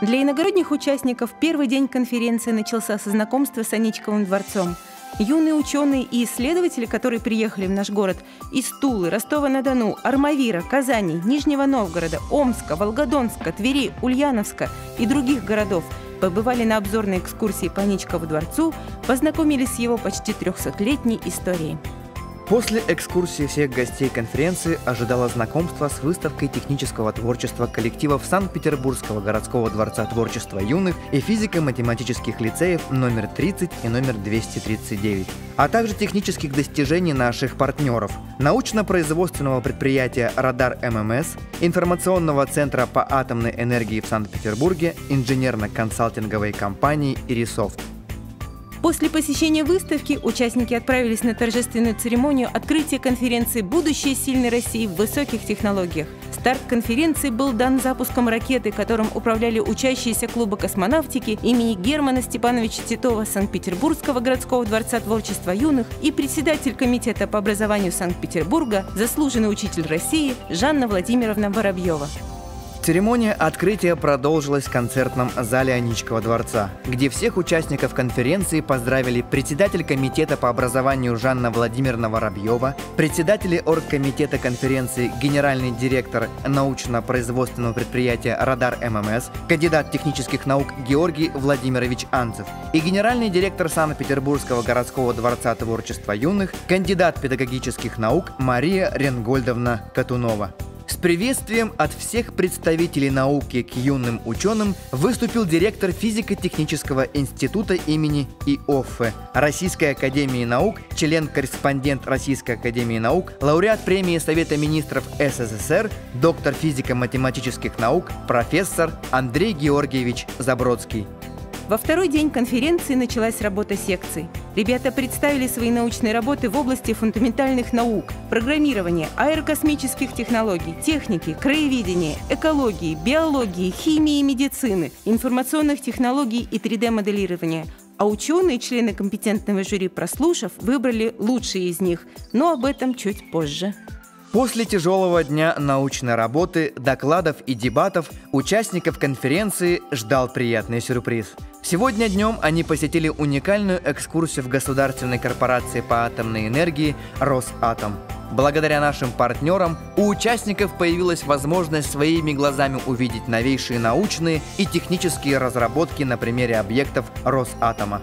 Для иногородних участников первый день конференции начался со знакомства с Аничковым дворцом. Юные ученые и исследователи, которые приехали в наш город из Тулы, Ростова-на-Дону, Армавира, Казани, Нижнего Новгорода, Омска, Волгодонска, Твери, Ульяновска и других городов, побывали на обзорной экскурсии по Аничкову дворцу, познакомились с его почти 300-летней историей. После экскурсии всех гостей конференции ожидало знакомство с выставкой технического творчества коллективов Санкт-Петербургского городского дворца творчества юных и физико-математических лицеев номер 30 и номер 239, а также технических достижений наших партнеров, научно-производственного предприятия «Радар ММС», информационного центра по атомной энергии в Санкт-Петербурге, инженерно-консалтинговой компании «Ирисофт». После посещения выставки участники отправились на торжественную церемонию открытия конференции «Будущее сильной России в высоких технологиях». Старт конференции был дан запуском ракеты, которым управляли учащиеся клуба космонавтики имени Германа Степановича Титова Санкт-Петербургского городского дворца творчества юных и председатель Комитета по образованию Санкт-Петербурга, заслуженный учитель России Жанна Владимировна Воробьева. Церемония открытия продолжилась в концертном зале Аничкова дворца, где всех участников конференции поздравили председатель комитета по образованию Жанна Владимировна Воробьева, председатели оргкомитета конференции, генеральный директор научно-производственного предприятия «Радар ММС», кандидат технических наук Георгий Владимирович Анцев и генеральный директор Санкт-Петербургского городского дворца творчества юных, кандидат педагогических наук Мария Ренгольдовна Катунова. С приветствием от всех представителей науки к юным ученым выступил директор физико-технического института имени ИОФ Российской Академии Наук, член-корреспондент Российской Академии Наук, лауреат премии Совета Министров СССР, доктор физико-математических наук, профессор Андрей Георгиевич Забродский. Во второй день конференции началась работа секций. Ребята представили свои научные работы в области фундаментальных наук, программирования, аэрокосмических технологий, техники, краеведения, экологии, биологии, химии и медицины, информационных технологий и 3D-моделирования. А ученые, члены компетентного жюри, прослушав, выбрали лучшие из них, но об этом чуть позже. После тяжелого дня научной работы, докладов и дебатов участников конференции ждал приятный сюрприз. Сегодня днем они посетили уникальную экскурсию в государственной корпорации по атомной энергии «Росатом». Благодаря нашим партнерам у участников появилась возможность своими глазами увидеть новейшие научные и технические разработки на примере объектов Росатома.